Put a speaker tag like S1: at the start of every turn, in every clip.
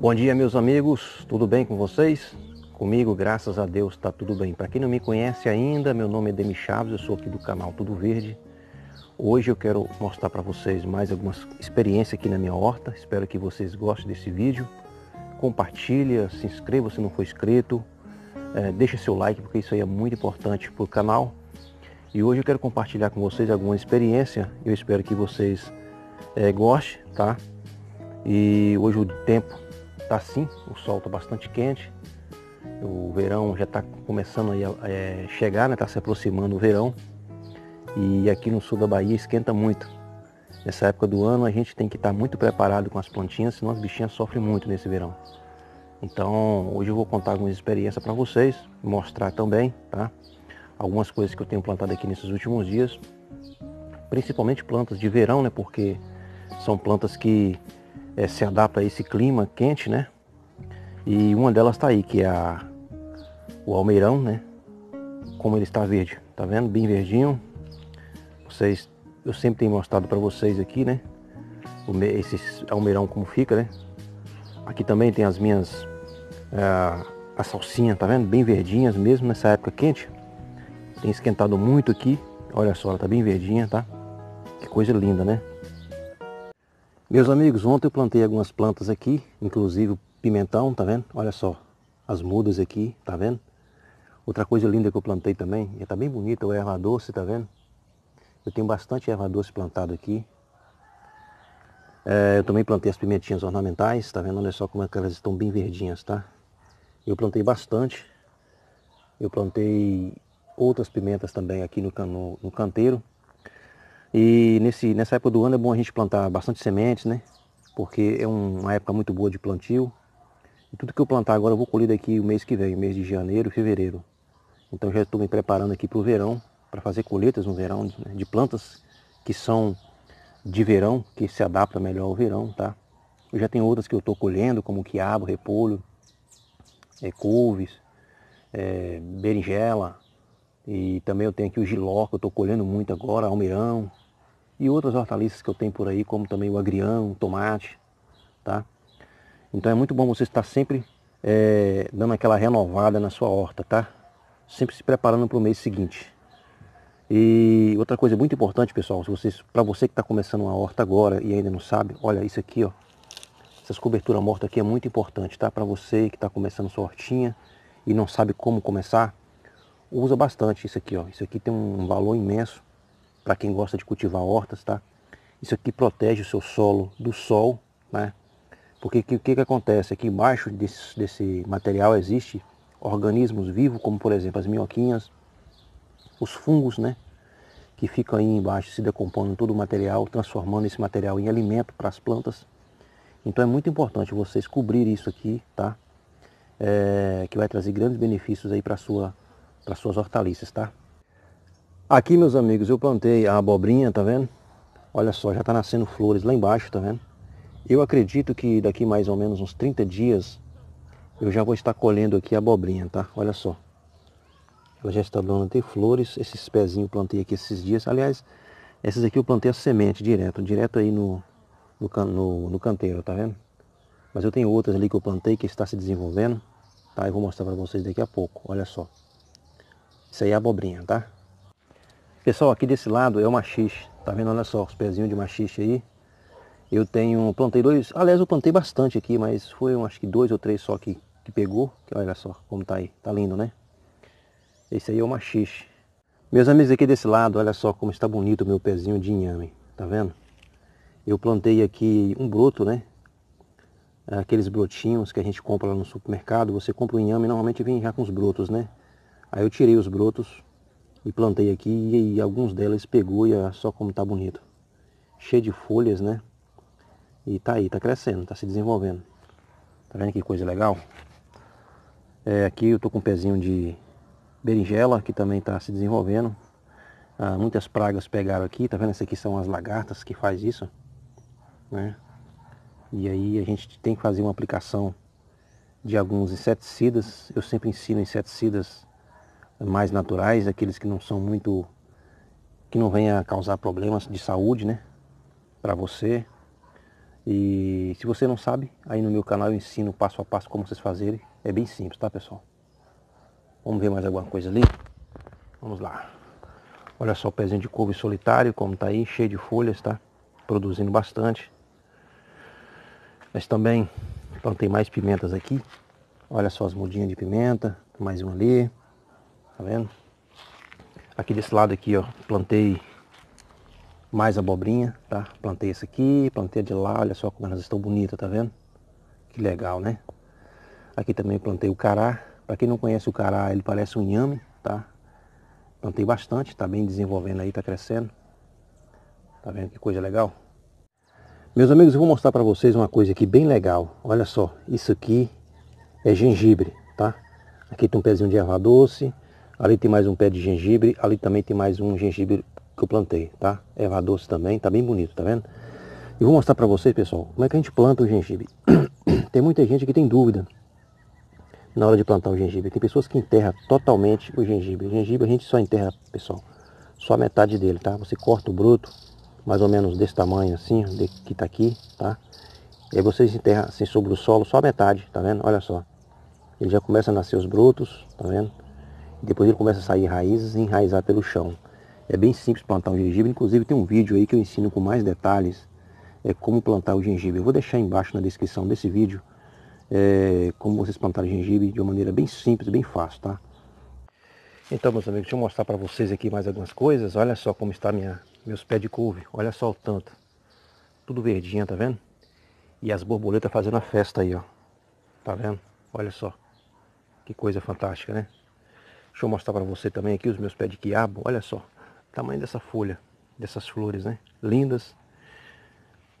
S1: Bom dia meus amigos, tudo bem com vocês? Comigo, graças a Deus, está tudo bem. Para quem não me conhece ainda, meu nome é Demi Chaves, eu sou aqui do canal Tudo Verde. Hoje eu quero mostrar para vocês mais algumas experiências aqui na minha horta. Espero que vocês gostem desse vídeo. Compartilha, se inscreva se não for inscrito. É, deixa seu like, porque isso aí é muito importante para o canal. E hoje eu quero compartilhar com vocês alguma experiência. Eu espero que vocês é, gostem, tá? E hoje o tempo tá assim, o sol está bastante quente. O verão já está começando a é, chegar, né? Está se aproximando o verão. E aqui no sul da Bahia esquenta muito. Nessa época do ano a gente tem que estar tá muito preparado com as plantinhas, senão as bichinhas sofrem muito nesse verão. Então hoje eu vou contar algumas experiências para vocês, mostrar também, tá? Algumas coisas que eu tenho plantado aqui nesses últimos dias. Principalmente plantas de verão, né? Porque são plantas que é, se adaptam a esse clima quente, né? E uma delas está aí, que é a, o almeirão, né? Como ele está verde, tá vendo? Bem verdinho. Vocês, eu sempre tenho mostrado para vocês aqui, né? O, esse almeirão como fica, né? Aqui também tem as minhas, é, a salsinha, tá vendo? Bem verdinhas mesmo nessa época quente. Tem esquentado muito aqui. Olha só, ela tá bem verdinha, tá? Que coisa linda, né? Meus amigos, ontem eu plantei algumas plantas aqui, inclusive o pimentão, tá vendo? Olha só, as mudas aqui, tá vendo? Outra coisa linda que eu plantei também, e tá bem bonita, o erva doce, tá vendo? Eu tenho bastante erva doce plantado aqui. É, eu também plantei as pimentinhas ornamentais, tá vendo? Olha só como é elas estão bem verdinhas, tá? Eu plantei bastante. Eu plantei outras pimentas também aqui no, no, no canteiro. E nesse, nessa época do ano é bom a gente plantar bastante sementes, né? Porque é uma época muito boa de plantio. E tudo que eu plantar agora eu vou colher daqui o mês que vem, mês de janeiro fevereiro. Então já estou me preparando aqui para o verão, para fazer colheitas no verão né? de plantas que são de verão, que se adapta melhor ao verão, tá? Eu já tenho outras que eu estou colhendo, como quiabo, repolho, é, couves, é, berinjela, e também eu tenho aqui o giló, que eu estou colhendo muito agora, almeirão. E outras hortaliças que eu tenho por aí, como também o agrião, o tomate. Tá? Então é muito bom você estar sempre é, dando aquela renovada na sua horta, tá? Sempre se preparando para o mês seguinte. E outra coisa muito importante, pessoal, para você que está começando uma horta agora e ainda não sabe, olha isso aqui, ó. Essas coberturas mortas aqui é muito importante, tá? Para você que está começando sua hortinha e não sabe como começar, usa bastante isso aqui, ó. Isso aqui tem um valor imenso para quem gosta de cultivar hortas, tá? Isso aqui protege o seu solo do sol, né? Porque o que, que, que, acontece? Aqui embaixo desse, desse material existe organismos vivos, como por exemplo as minhoquinhas, os fungos, né? Que ficam aí embaixo se decompondo todo o material, transformando esse material em alimento para as plantas. Então é muito importante vocês cobrir isso aqui, tá? É, que vai trazer grandes benefícios aí para a sua para suas hortaliças, tá? Aqui, meus amigos, eu plantei a abobrinha, tá vendo? Olha só, já tá nascendo flores lá embaixo, tá vendo? Eu acredito que daqui mais ou menos uns 30 dias eu já vou estar colhendo aqui a abobrinha, tá? Olha só. Ela já está dando até flores, esses pezinhos plantei aqui esses dias. Aliás, essas aqui eu plantei a semente direto, direto aí no, no, no, no canteiro, tá vendo? Mas eu tenho outras ali que eu plantei que está se desenvolvendo, tá? Eu vou mostrar para vocês daqui a pouco, olha só. Isso aí é abobrinha, tá? Pessoal, aqui desse lado é o machixe. Tá vendo? Olha só, os pezinhos de machixe aí. Eu tenho, plantei dois, aliás eu plantei bastante aqui, mas foi um, acho que dois ou três só que, que pegou. Que olha só como tá aí, tá lindo, né? Esse aí é o machixe. Meus amigos aqui desse lado, olha só como está bonito o meu pezinho de inhame, tá vendo? Eu plantei aqui um broto, né? Aqueles brotinhos que a gente compra lá no supermercado, você compra o inhame, normalmente vem já com os brotos, né? Aí eu tirei os brotos e plantei aqui e, e alguns deles pegou e olha só como tá bonito. Cheio de folhas, né? E tá aí, tá crescendo, tá se desenvolvendo. Tá vendo que coisa legal? É, aqui eu tô com um pezinho de berinjela que também tá se desenvolvendo. Ah, muitas pragas pegaram aqui, tá vendo? Essas aqui são as lagartas que faz isso, né? E aí a gente tem que fazer uma aplicação de alguns inseticidas. Eu sempre ensino inseticidas mais naturais, aqueles que não são muito que não venha causar problemas de saúde, né, para você. E se você não sabe, aí no meu canal eu ensino passo a passo como vocês fazerem. É bem simples, tá pessoal? Vamos ver mais alguma coisa ali? Vamos lá. Olha só o pezinho de couve solitário, como tá aí, cheio de folhas, tá? Produzindo bastante. Mas também plantei mais pimentas aqui. Olha só as mudinhas de pimenta, mais uma ali. Tá vendo? Aqui desse lado aqui, ó, plantei mais abobrinha, tá? Plantei essa aqui, plantei de lá, olha só como elas estão bonitas, tá vendo? Que legal, né? Aqui também plantei o cará. Para quem não conhece o cará, ele parece um inhame, tá? Plantei bastante, tá bem desenvolvendo aí, tá crescendo. Tá vendo que coisa legal? Meus amigos, eu vou mostrar para vocês uma coisa aqui bem legal. Olha só, isso aqui é gengibre, tá? Aqui tem um pezinho de erva doce, ali tem mais um pé de gengibre, ali também tem mais um gengibre que eu plantei, tá? Erva doce também, tá bem bonito, tá vendo? E vou mostrar para vocês, pessoal, como é que a gente planta o gengibre. tem muita gente que tem dúvida na hora de plantar o gengibre. Tem pessoas que enterram totalmente o gengibre. O gengibre a gente só enterra, pessoal, só a metade dele, tá? Você corta o broto, mais ou menos desse tamanho assim, que tá aqui, tá? E aí vocês enterram assim sobre o solo só a metade, tá vendo? Olha só. Ele já começa a nascer os brotos, tá vendo? Depois ele começa a sair raízes e enraizar pelo chão. É bem simples plantar um gengibre, inclusive tem um vídeo aí que eu ensino com mais detalhes é, como plantar o gengibre. Eu vou deixar embaixo na descrição desse vídeo é, como vocês plantarem gengibre de uma maneira bem simples, bem fácil, tá? Então, meus amigos, deixa eu mostrar para vocês aqui mais algumas coisas. Olha só como está minha, meus pés de couve. Olha só o tanto. Tudo verdinho, tá vendo? E as borboletas fazendo a festa aí, ó. Tá vendo? Olha só. Que coisa fantástica, né? Deixa eu mostrar para você também aqui os meus pés de quiabo. Olha só tamanho dessa folha, dessas flores, né? Lindas.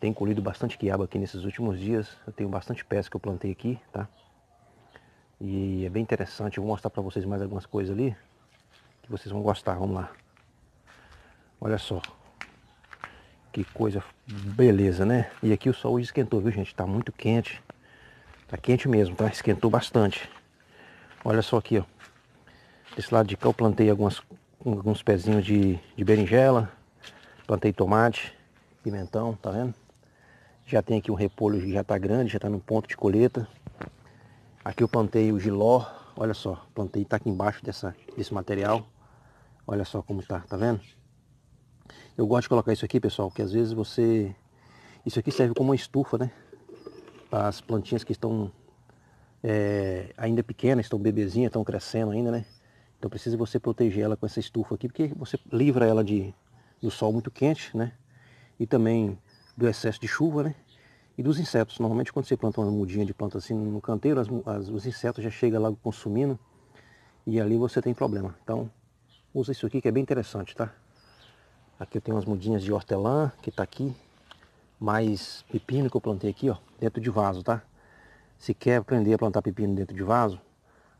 S1: Tem colhido bastante quiabo aqui nesses últimos dias. Eu tenho bastante pés que eu plantei aqui, tá? E é bem interessante. Eu vou mostrar para vocês mais algumas coisas ali que vocês vão gostar. Vamos lá. Olha só. Que coisa beleza, né? E aqui o sol esquentou, viu, gente? Tá muito quente. Tá quente mesmo, tá? Esquentou bastante. Olha só aqui, ó. Desse lado de cá eu plantei algumas alguns pezinhos de, de berinjela, plantei tomate, pimentão, tá vendo? Já tem aqui um repolho que já está grande, já está no ponto de colheita. Aqui eu plantei o giló, olha só, plantei, tá aqui embaixo dessa, desse material. Olha só como tá, tá vendo? Eu gosto de colocar isso aqui, pessoal, que às vezes você... Isso aqui serve como uma estufa, né? As plantinhas que estão é, ainda pequenas, estão bebezinhas, estão crescendo ainda, né? Então precisa você proteger ela com essa estufa aqui, porque você livra ela de, do sol muito quente, né? E também do excesso de chuva, né? E dos insetos. Normalmente quando você planta uma mudinha de planta assim no canteiro, as, as, os insetos já chegam lá consumindo e ali você tem problema. Então usa isso aqui que é bem interessante, tá? Aqui eu tenho umas mudinhas de hortelã que tá aqui. Mais pepino que eu plantei aqui, ó, dentro de vaso, tá? Se quer aprender a plantar pepino dentro de vaso,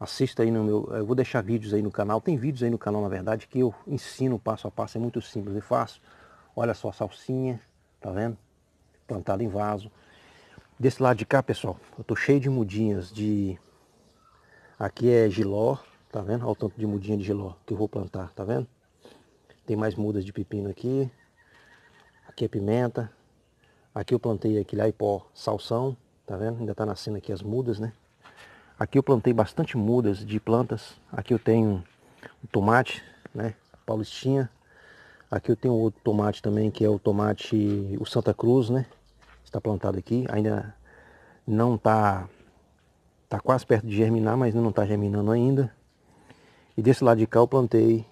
S1: Assista aí no meu, eu vou deixar vídeos aí no canal, tem vídeos aí no canal na verdade que eu ensino passo a passo, é muito simples e fácil. Olha só a salsinha, tá vendo? Plantada em vaso. Desse lado de cá, pessoal, eu tô cheio de mudinhas de... Aqui é giló, tá vendo? Olha o tanto de mudinha de giló que eu vou plantar, tá vendo? Tem mais mudas de pepino aqui. Aqui é pimenta. Aqui eu plantei aqui lá pó salsão, tá vendo? Ainda tá nascendo aqui as mudas, né? Aqui eu plantei bastante mudas de plantas. Aqui eu tenho o tomate, né? Paulistinha. Aqui eu tenho outro tomate também, que é o tomate, o Santa Cruz, né? Está plantado aqui. Ainda não está tá quase perto de germinar, mas não está germinando ainda. E desse lado de cá eu plantei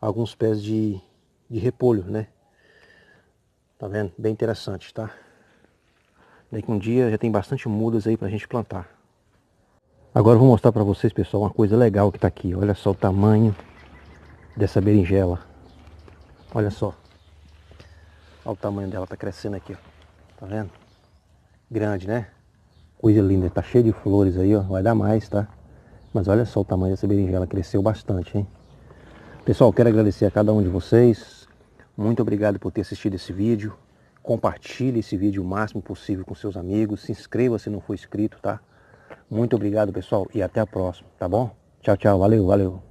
S1: alguns pés de, de repolho, né? Tá vendo? Bem interessante, tá? Daqui um dia já tem bastante mudas aí pra gente plantar. Agora eu vou mostrar para vocês, pessoal, uma coisa legal que está aqui. Olha só o tamanho dessa berinjela. Olha só. Olha o tamanho dela, tá crescendo aqui, ó. Tá vendo? Grande, né? Coisa linda, tá cheio de flores aí, ó. Vai dar mais, tá? Mas olha só o tamanho dessa berinjela, cresceu bastante, hein? Pessoal, quero agradecer a cada um de vocês. Muito obrigado por ter assistido esse vídeo. Compartilhe esse vídeo o máximo possível com seus amigos. Se inscreva se não for inscrito, tá? Muito obrigado, pessoal, e até a próxima, tá bom? Tchau, tchau. Valeu, valeu.